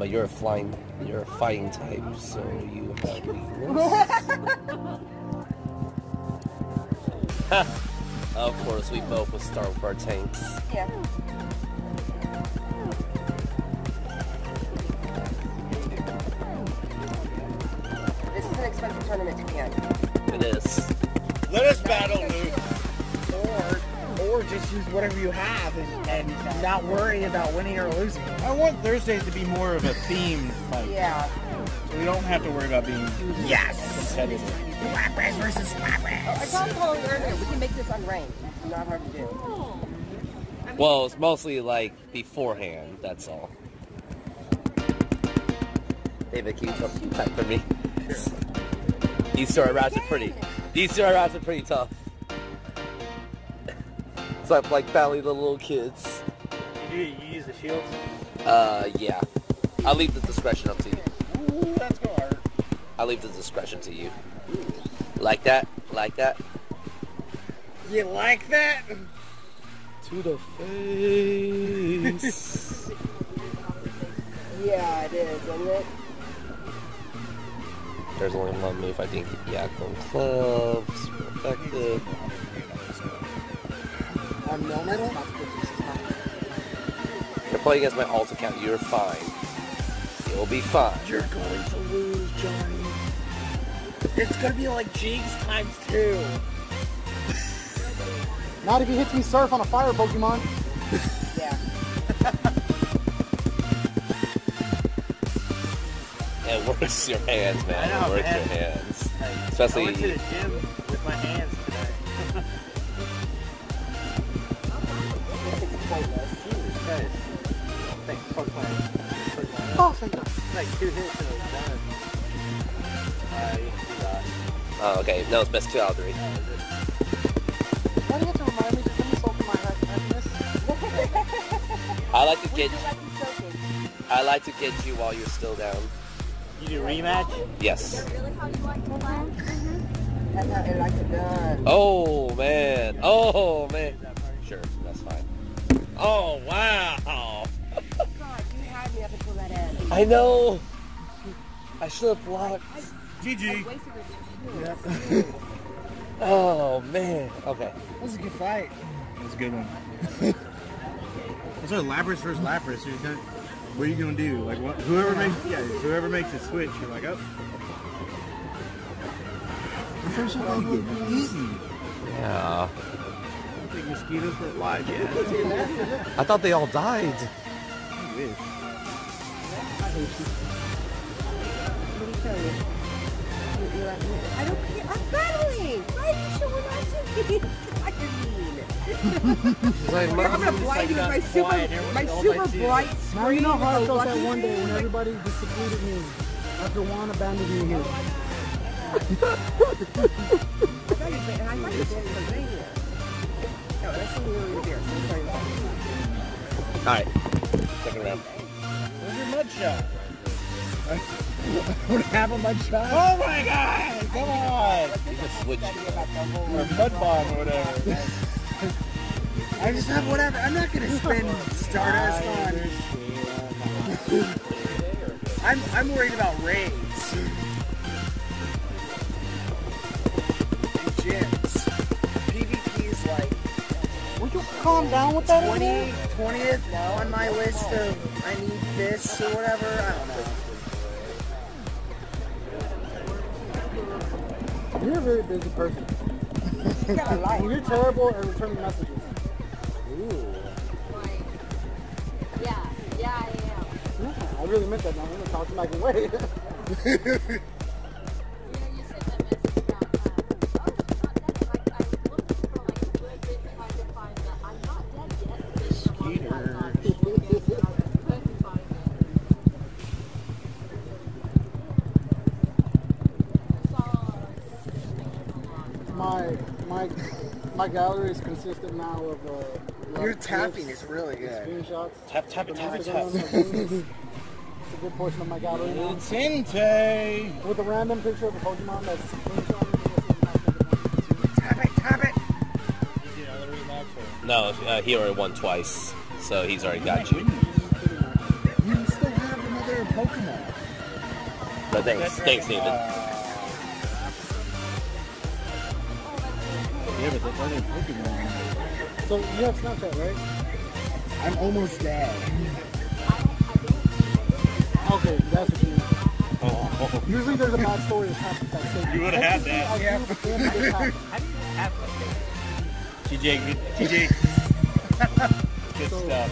but you're a flying, you're a fighting type, so you have weakness. of course, we both will start with our tanks. Yeah. This is an expensive tournament to be in. It is. Let us battle, Luke. Or, or just use whatever you have and, and not worry about winning or losing. I want Thursdays to be more of a themed fight. Yeah. So we don't have to worry about being yes competitive. Lapras versus I told Paul earlier, we can make this unranked. It's not hard to do. Well, it's mostly like beforehand. That's all. David, can you come type for me? These two are ratchet pretty. These two are ratchet pretty tough. It's like like battling the little kids. You, do, you use the shields? Uh, yeah. I'll leave the discretion up to you. Ooh, that's go hard. I'll leave the discretion to you. Like that? Like that? You like that? To the face. Yeah, it is, isn't it? There's only one move I think. Yeah, clone clubs, effective. On no metal? You're playing against my alt account. You're fine. You'll be fine. You're going to lose, Johnny. It's gonna be like Jigs times two. Not if he hits me surf on a fire Pokemon. Yeah. It works your hands, man. I know, it works man. your hands. I Especially. went to the gym with my hands fuck my, Oh, thank God. like two hits and it was done. Uh, you do. Oh, okay. No, it's best two out of three. Why do you have to remind me to let me solve my happiness? I like to We get. do like you. I like to get you while you're still down. You do rematch? Yes. That's how I like it done. Oh man. Oh man. Sure, that's fine. Oh wow. I know. I should have blocked. GG. Wasted. Oh man. Okay. That was a good fight. That was a good one. That's what Lapras versus Lapras. You're gonna, what are you gonna do? Like what, whoever makes yeah, whoever makes the switch, you're like, oh. The first one I get easy. Yeah. I don't think mosquitoes were alive yet. I thought they all died. I. What do you tell you? You- you're I don't care. I'm battling. Why are you us? God, you're mean. Like, I'm gonna blind you with my super, my super bright Now you know how I felt that one day when everybody disappointed me after Juan abandoned me here. All right. Second round. Where's mud shot? I don't have a mud shot. Oh my god! Come on! You can switch. Or mud bomb or whatever. I just have whatever. I'm not gonna spend Stardust on. I'm I'm worried about raids. And gyms. PvP is like Would you calm down with that? 20, 20th on my list of I need this or whatever. I don't know. You're a very busy person. You got a life. You're terrible at returning messages. Yeah, yeah, I am. Yeah, I really meant that. Now I'm gonna talk to Mike away. gallery is consistent now of uh, a Your tapping clips, is really good. screenshots. Tap, tap it, tap it, tap. It's a good portion of my gallery now. Tinte. With a random picture of a Pokemon that's screenshot. Tap it, tap it. No, uh, he already won twice, so he's already got you. You still have another Pokemon. But thanks, thanks, David. Yeah, but that's other Pokemon. So you have Snapchat, right? I'm almost dead. Okay, that's what you mean. Oh. Usually there's a bad story attached to that statement. You would've had that. I Yeah. do, but then this happened. TJ, good- TJ. Good So, stuff.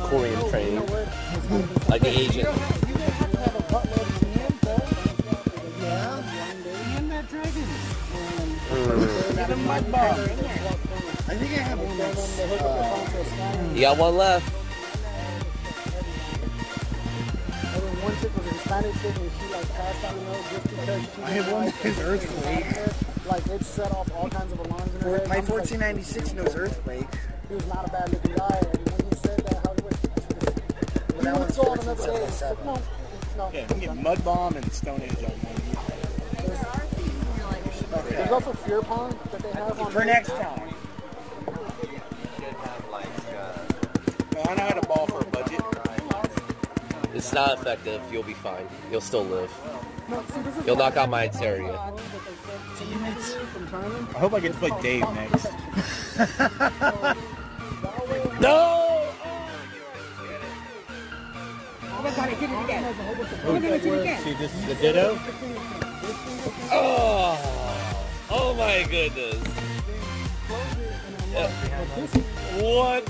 uh, Korean no, training. You know what? It's not this- Like an agent. You guys have to have a buttload of team, though. Yeah. One. And that dragon. And Got a mud bomb. I think I have one that's. Uh, You got one left. And then one chick was a Hispanic chick and she like passed out, you know, just because she I have one like, that is earthquake. Like it set off all kinds of alarms in her head. my I'm just like, 1496 knows earthquake. He was not a bad looking guy, and when he said that, how he was, he that would one's go on another day. No, no. Yeah, you can get mud bomb and Stone Edge on one. There's also Fear Pong that they have on. For next time. Well, I know how to ball for a budget. It's not effective. You'll be fine. You'll still live. No, see, this is You'll knock out my I think area. that they said from China. I hope I get to play oh, Dave next. No! Oh my god, I did it again. Oh, Look at me, do it again. See, this is the Ditto. Oh! Oh my goodness. What?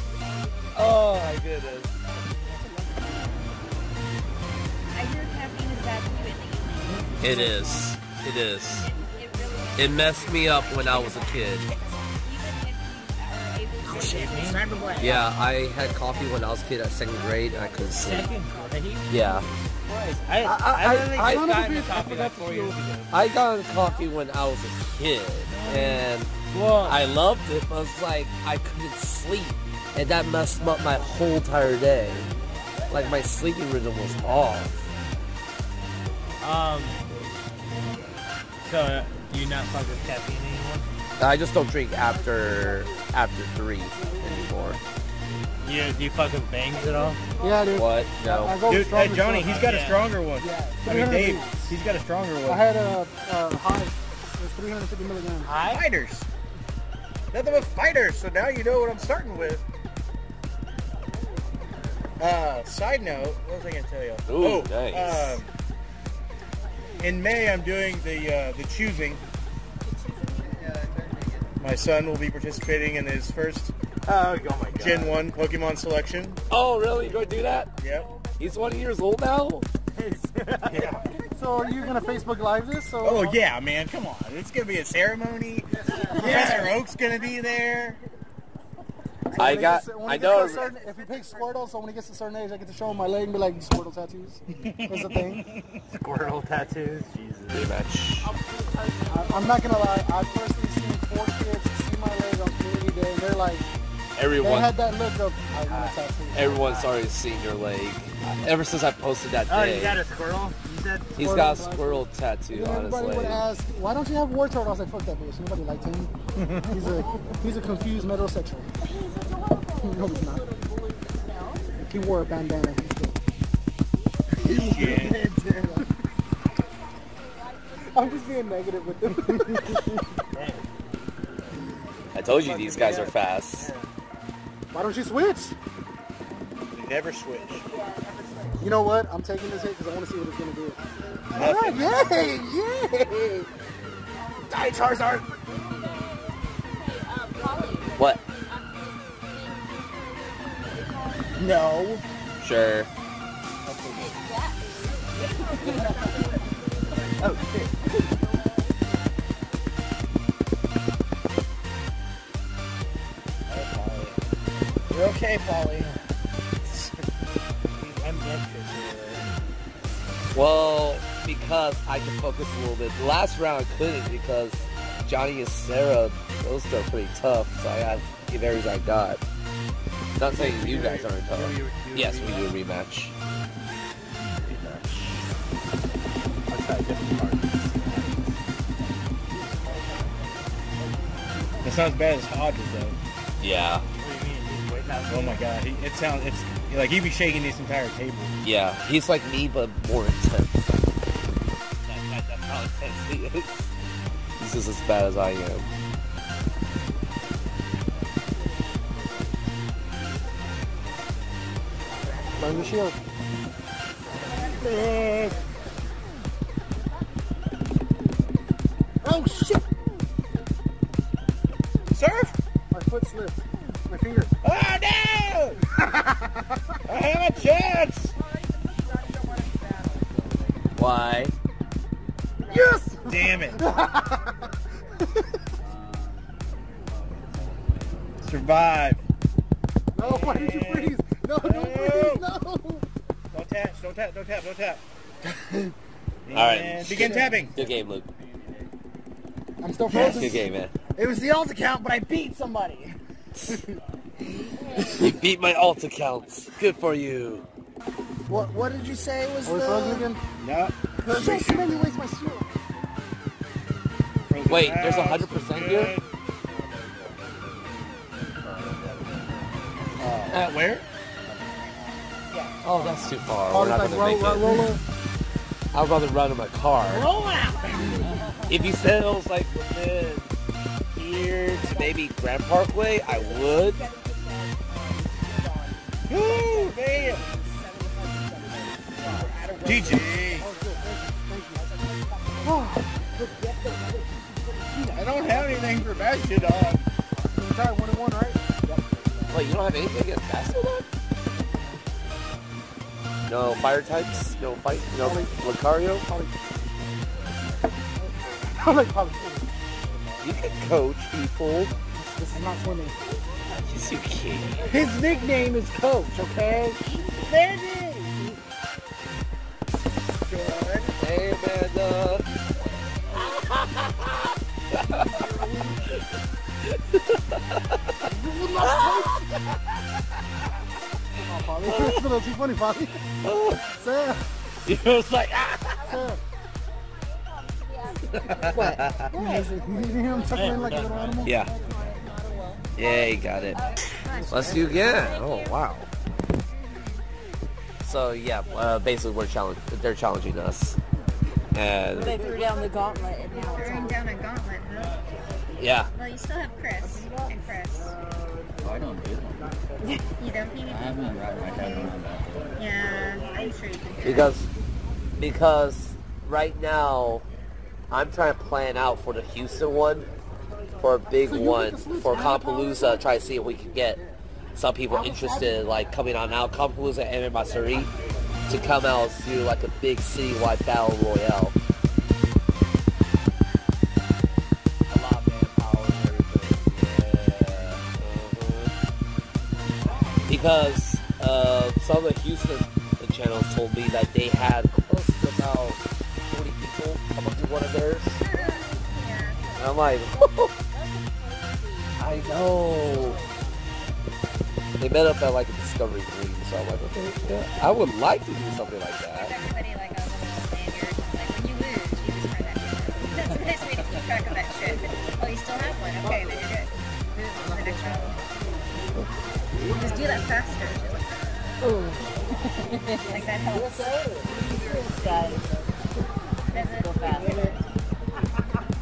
Oh my goodness. It is. It is. It messed me up when I was a kid. Even if you are Yeah, I had coffee when I was a kid at second grade and I couldn't sleep. Yeah. I, I- I- I- just got coffee like four years ago. I got coffee when I was a kid and I loved it, but it's like I couldn't sleep. And that messed up my whole entire day. Like my sleeping rhythm was off. Um. So, you not fuck with caffeine anymore? I just don't drink after after three anymore. You do you fucking bangs at all? Yeah, dude. What? I No. go Dude, hey, Johnny, he's got a stronger one. Yeah. I mean, Dave, he's got a stronger one. I had a, a high. It was 350 milligrams. High? Fighters. Nothing but fighters. So now you know what I'm starting with. Uh, side note, what was I gonna tell you? Ooh, oh, nice. um, in May, I'm doing the uh, the choosing. My son will be participating in his first Oh, oh my god. Gen One Pokemon selection. Oh, really? You're going to do that? Yep. He's one years old now? Yeah. So are you gonna Facebook Live this? So Oh yeah, man! Come on, it's gonna be a ceremony. Professor Oak's gonna be there. I got, gets- I he gets to know. certain- if he picks Squirtle, so when he gets to a certain age, I get to show him my leg and be like, Squirtle tattoos. That's the thing. Squirtle tattoos. Jesus. Rematch. I, I'm not gonna lie. I've personally seen four kids see my leg on community day, and they're like, they had that look of, I want a tattoo. everyone's already seen your leg. Ever since I posted that Oh, you got day, a squirrel? You said? he's squirrel got a squirrel tattoo And on his everybody would ask, why don't you have Wartortle? I was like, fuck that bitch. Nobody liked him. he's a he's a confused metrosexual. no, he's not. He wore a bandana. He's good. I'm just being negative with him. I told you these guys are fast. Why don't you switch? You never switch. You know what? I'm taking this hit because I want to see what it's gonna do. Nothing. Yay! Yay! Die, Charizard! What? No. Sure. Oh shit. Okay, ambitious. Well, because I can focus a little bit. The last round I couldn't because Johnny and Sarah, those are pretty tough. So I got to give everything I got. Not saying you guys aren't tough. Do you- do Yes, we do a rematch. I'll try a different card. It's not as bad as Hodges though. Yeah. Oh my god, he, it sounds it's Like he'd be shaking this entire table. Yeah, he's like me, but more intense. That, that, that's how intense he is. He's just as bad as I am. Burn the shield. Oh shit! Why? Yes! Damn it. Survive. No, why did you freeze? No, don't freeze, no! Don't tap, don't tap, don't tap, don't tap. All right. And begin tapping. Good game, Luke. I'm still frozen. Good game, man. It was the alt account, but I beat somebody. You beat my alt accounts. Good for you. What What did you say was Are we frozen again? No. Shit, you made me my shield. Wait, there's 100% here? Uh, At where? Oh, that's too far. Oh, We're not gonna roll, make roll, it. roller. I'd rather run in my car. Roll out. If you said it was like within here to maybe Grand Parkway, I would. Woo, man. GG. I don't have anything for Bastiodon. We're uh, tied one and one, right? Wait, you don't have anything against Bastiodon? No fire types? No fight? No Lucario? I'm like, probably. You can coach people. This is not swimming. Yes, you can. His nickname is Coach, okay? There it is. Good. Hey, Amanda. Oh, Polly. That's a little too funny, Polly. Sam, You was like, ah! Sam. What? What? You see him chuckling like a little animal? Yeah. Yeah, you got it. Let's do again. Oh, wow. So, yeah, uh, basically, we're challenge- they're challenging us. And, They threw down the gauntlet and now it's Throwing down a gauntlet, huh? yeah. Well, you still have Chris and Chris. Uh, I don't do that. You don't I PvP? haven't wrapped my head around that. Yeah, I'm sure you can do it. Because, because right now, I'm trying to plan out for the Houston one, for a big So one, make us lose for all the power? Compalooza, try to see if we can get some people interested, like coming on now, Compalooza and Masuri, to come out and do like a big citywide battle royale. A lot of manpower and everything. Yeah. Because uh, some of the Houston channels told me that they had close to about 40 people come up to one of theirs. And I'm like, I know. They met up at like a Discovery Green, so I'm like, okay, yeah, I would like to do something like that. everybody like a little lanyard. Like when you lose, you just turn that in. That's a nice way to keep track of that shit. Oh, you still have one? Okay, then you're good. Move on to the next round. Just do that faster. like that helps. Guys, go fast.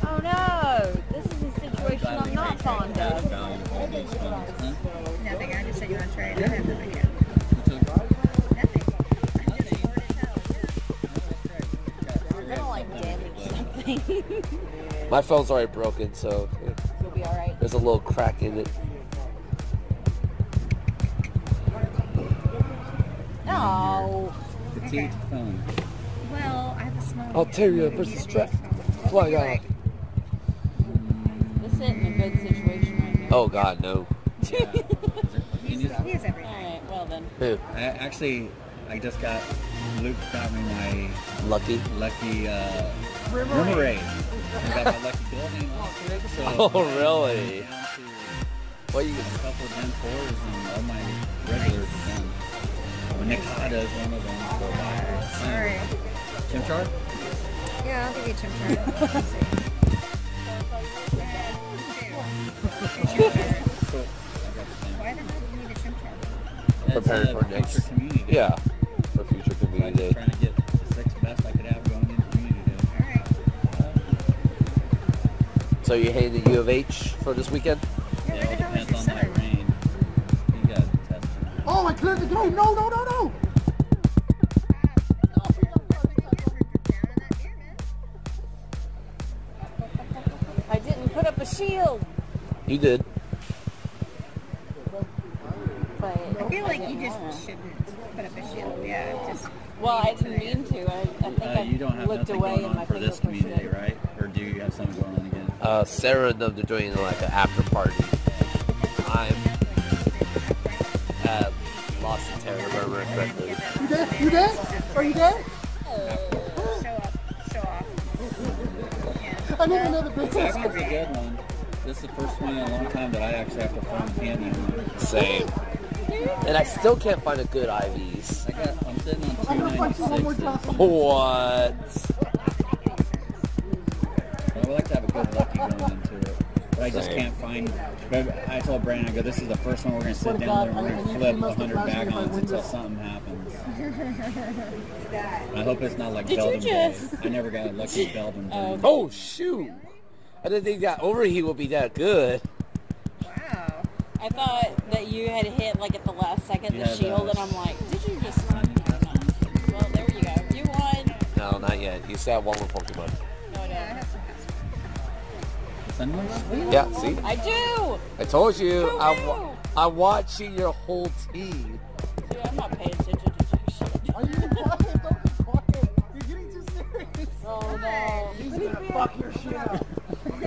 Oh no! This is a situation I'm not fond of. Nothing. I just said you want to try it. I have nothing yet. My phone's already broken, so yeah, You'll be alright. there's a little crack in it. No. Petite phone. Well, I have a small. Altaria hand. versus Maybe Trap. it'll. Fly You're out. This isn't a good situation right here. Oh God, no. He has everything. Alright, well then. Who? I actually, I just got, Luke got me my Lucky. lucky uh, Remoraid. I got my lucky building. So Oh, really? down to What you? a couple of Gen 4s and all my regulars are done. Nikata is one of them. So uh, Sorry. Chimchar? Yeah, I'll give you a chimchar. Let's see. Two. Two chimchar. Cool. I got. Why the you need a chimchar? preparing It's a for next. future community. Yeah, for future So So you heading to U of H for this weekend? It all depends on that rain. You got tested. Oh, I cleared the gate. No, no, no, no. I didn't put up a shield, You did. but I feel like you just shouldn't put up a shield. Yeah, just. well, I didn't mean to. I, I think Uh, I you don't have looked nothing away going my on for this community, right? Or do you have something going on again? Uh, Sarah and them, they're doing like an after party. I'm at Lost and Terror, if I remember correctly. You there? You there? Are you there? Show up, show off. I need another That business. one's a good one. This is the first one in a long time that I actually have to find candy on. Same. And I still can't find a good IVs. I got, I'm sitting on I'm gonna punch you one more time. What? I just Same. can't find. But I told Brandon, I go, this is the first one we're going to sit down there and we're going to flip 100 flashed me Bagons until something happens. I hope it's not like Did Beldum just- I never got a lucky Beldum Day. Oh. Oh, shoot. I didn't think that overheat would be that good. Wow. I thought that you had hit like at the last second the Yeah, shield, that and I'm like, did you just? Well, there you go. You won. No, not yet. You still have one more Pokemon. No, I Yeah, I don't. Yeah, see? I do. I told you. I'm, Woo-hoo. wa- I'm watching your whole team. Dude, I'm not paying attention to jack shit. Are you quiet? Don't be quiet. You're getting too serious. Oh no. He's gonna fuck your shit up. you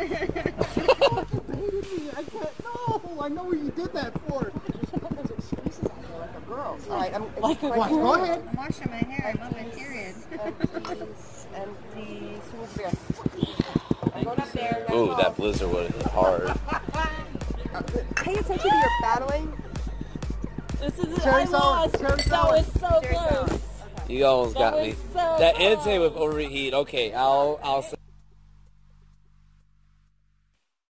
fucking me. I can't. No, I know what you did that for. You should put those excuses out there like a girl. All right, I'm Like a Watch, go ahead. I'm washing my hair. I'm on my period. So Cherry sour. close. You almost That got me. so that. Entei with overheat. Okay, I'll I'll say